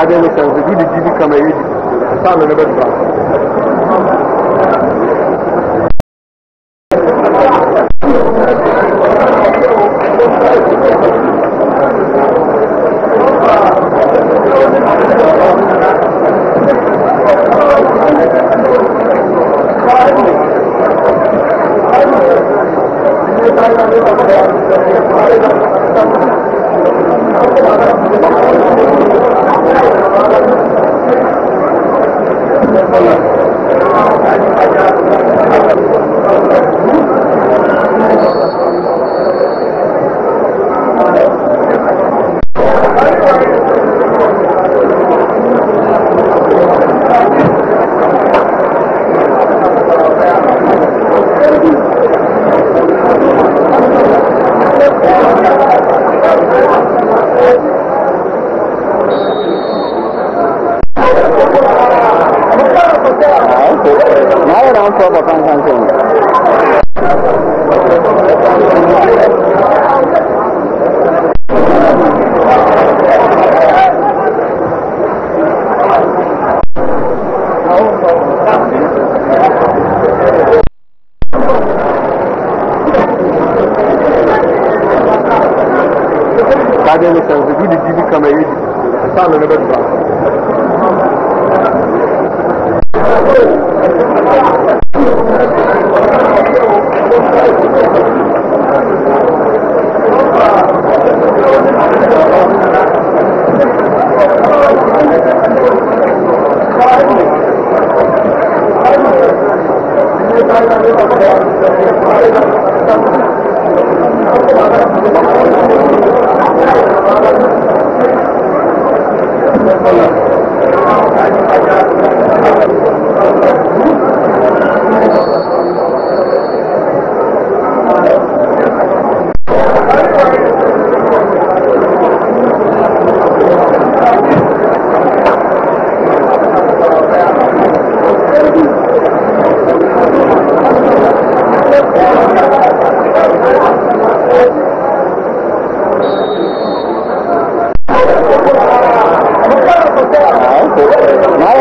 ka daina sanzu da jibi kamar yaji sa na bari ba Maioral sopa kan sansun. Cadê o seu? Você o de divi câmera aí? Sabe o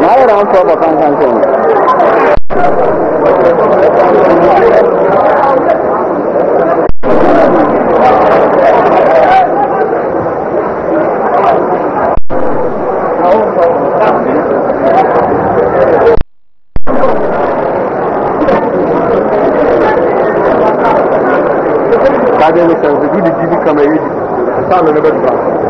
na yi ramin fa ba kan kan kan Kadın insanı bir de cibi kamerayı sağlığını ben bıraktım.